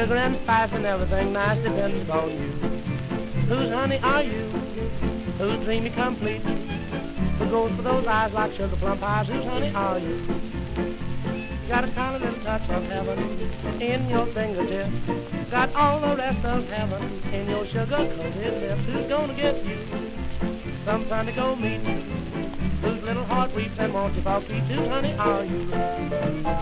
sugar and spice and everything nice depends upon you. Whose honey are you? Who's dreamy complete? Who goes for those eyes like sugar plum pies? Whose honey are you? You got a tiny little touch of heaven in your fingertips. Got all the rest of heaven in your sugar-coated lips. Who's gonna get you? Some Sunday go meet you. Whose little heart weeps and wants you for feet? Whose honey are you?